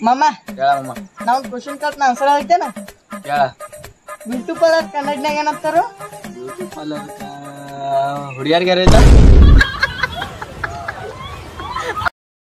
ಮಮ್ಮ ಹೇಳಮ್ಮ ನಾವ್ ಕ್ವಶನ್ನ ಆನ್ಸರ್ ಹೇಳ್ತೇನ. ಕೇಳ ಬ್ಯೂಟಿ ಪಾರ್ಲರ್ ಕನ್ನಡನಾಗ ಏನಂತಾರು ಬ್ಯೂಟಿ ಪಾರ್ಲರ್ ಹುಡುಗಿಯರ್ಗ್ಯಾರ